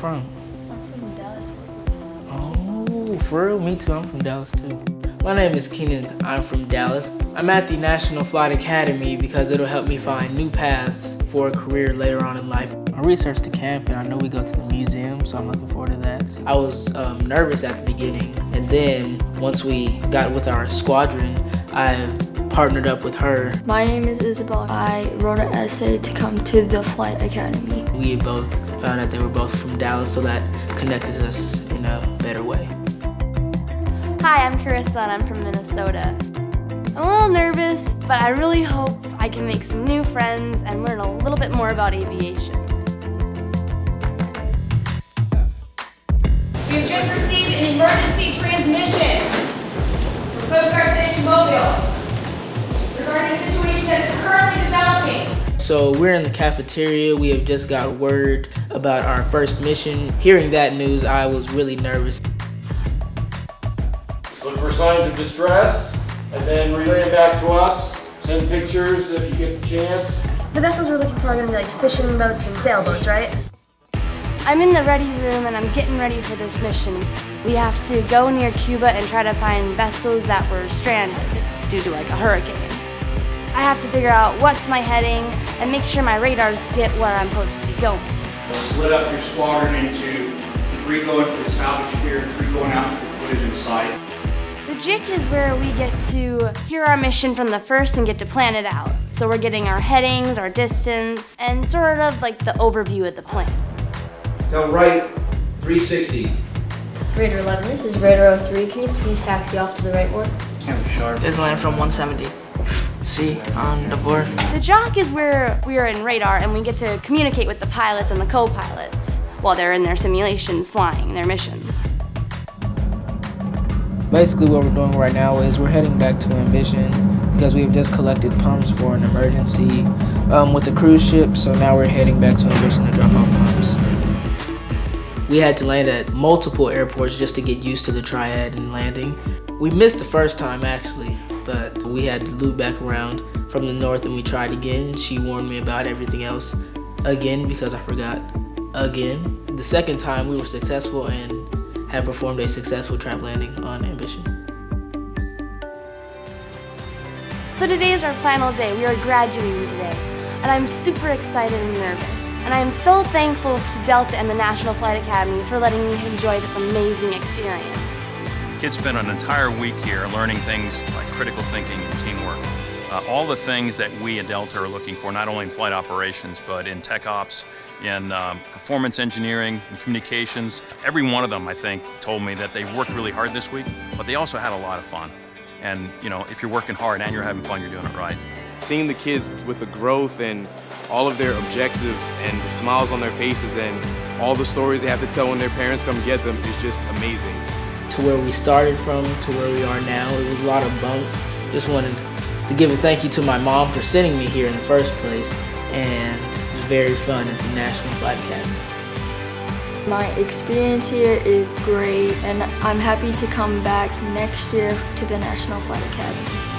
from? I'm from Dallas. Oh, for real? Me too. I'm from Dallas too. My name is Keenan. I'm from Dallas. I'm at the National Flight Academy because it'll help me find new paths for a career later on in life. I researched the camp and I know we go to the museum, so I'm looking forward to that. I was um, nervous at the beginning, and then once we got with our squadron, I've partnered up with her. My name is Isabel. I wrote an essay to come to the Flight Academy. We both found out they were both from Dallas, so that connected us in a better way. Hi, I'm Carissa and I'm from Minnesota. I'm a little nervous, but I really hope I can make some new friends and learn a little bit more about aviation. So we're in the cafeteria. We have just got word about our first mission. Hearing that news, I was really nervous. Look for signs of distress and then relay it back to us. Send pictures if you get the chance. The vessels we're looking for are gonna be like fishing boats and sailboats, right? I'm in the ready room and I'm getting ready for this mission. We have to go near Cuba and try to find vessels that were stranded due to like a hurricane. I have to figure out what's my heading and make sure my radars get where I'm supposed to be going. Split up your squadron into three going to the salvage pier, three going out to the collision site. The JIC is where we get to hear our mission from the first and get to plan it out. So we're getting our headings, our distance, and sort of like the overview of the plane. Tell right 360. Raider 11, this is Raider 03. Can you please taxi off to the right one? It's land from 170. See on the board. The jock is where we are in radar and we get to communicate with the pilots and the co-pilots while they're in their simulations flying their missions. Basically what we're doing right now is we're heading back to Ambition because we have just collected pumps for an emergency um, with the cruise ship, so now we're heading back to Ambition to drop off pumps. We had to land at multiple airports just to get used to the triad and landing. We missed the first time actually, but we had to loop back around from the north and we tried again. She warned me about everything else again because I forgot again. The second time we were successful and have performed a successful trap landing on Ambition. So today is our final day. We are graduating today. And I'm super excited and nervous. And I am so thankful to Delta and the National Flight Academy for letting me enjoy this amazing experience. Kids spend an entire week here learning things like critical thinking and teamwork. Uh, all the things that we at Delta are looking for, not only in flight operations, but in tech ops, in um, performance engineering, in communications. Every one of them, I think, told me that they worked really hard this week, but they also had a lot of fun. And, you know, if you're working hard and you're having fun, you're doing it right. Seeing the kids with the growth and all of their objectives and the smiles on their faces and all the stories they have to tell when their parents come get them is just amazing. To where we started from to where we are now, it was a lot of bumps. Just wanted to give a thank you to my mom for sending me here in the first place, and it was very fun at the National Flight Academy. My experience here is great, and I'm happy to come back next year to the National Flight Academy.